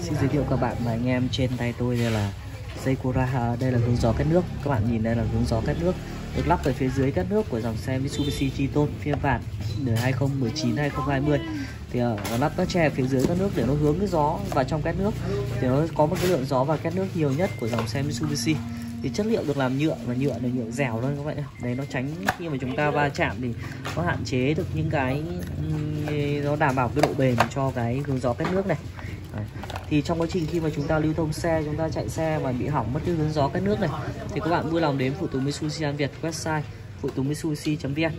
Xin giới thiệu các bạn và anh em trên tay tôi đây là Seikura à, đây là hướng gió cắt nước. Các bạn nhìn đây là hướng gió cắt nước. Được lắp ở phía dưới cắt nước của dòng xe Mitsubishi Triton phiên bản đời 2019 2020 thì à, nó lắp các tre phía dưới cắt nước để nó hướng cái gió vào trong cắt nước. Thì nó có một cái lượng gió vào cắt nước nhiều nhất của dòng xe Mitsubishi. Thì chất liệu được làm nhựa và nhựa là nhựa dẻo luôn các bạn đấy, nó tránh khi mà chúng ta va chạm thì nó hạn chế được những cái nó đảm bảo cái độ bền cho cái hướng gió cách nước này đấy. thì trong quá trình khi mà chúng ta lưu thông xe, chúng ta chạy xe mà bị hỏng mất cái hướng gió cách nước này, thì các bạn vui lòng đến phụ tùng Mitsubishi An Việt website, phụ tùng mitsubishi.vn